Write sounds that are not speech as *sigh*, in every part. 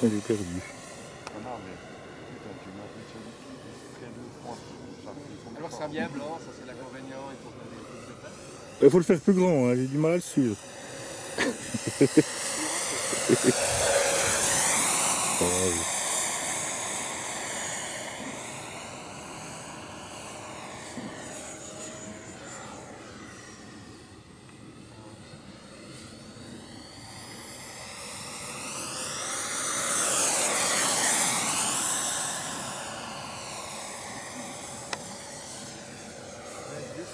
Elle est perdue. Ah non, mais putain, tu m'as dit sur le très deux fois. Alors ça vient blanc, ça c'est l'inconvénient, faut. Il faut le faire plus grand, hein, j'ai du mal à le suivre. *laughs*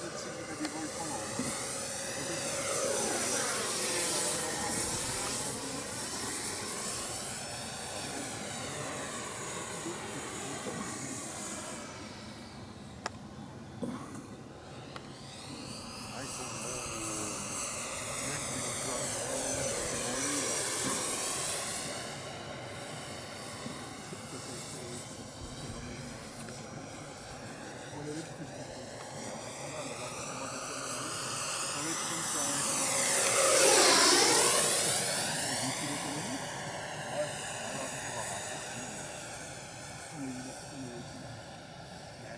Thank you.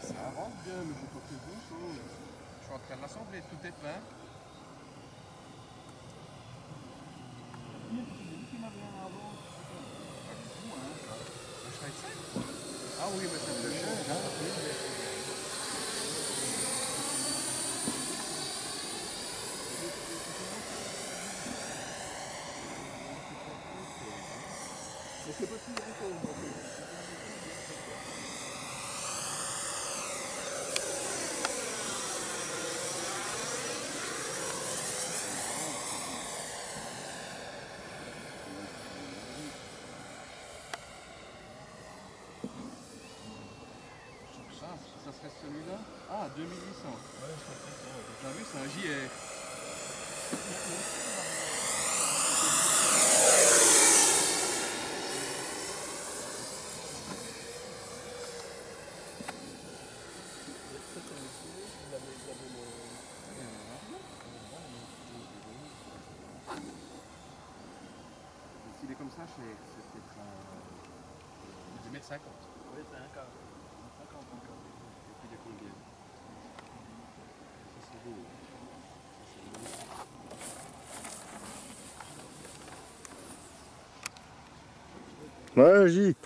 Ça rentre bien, mais faut pas que. Je suis en train de l'assembler, tout est Schweitzer Ah oui, mais c'est le cher, hein. Je ça serait celui-là. Ah, 2800. T'as vu, c'est un JR. S'il est comme ça, c'est peut-être un... 10 mètres 50. Oui, c'est un quart. Et puis il est combien Ça c'est beau. Ça, c'est beau. Magique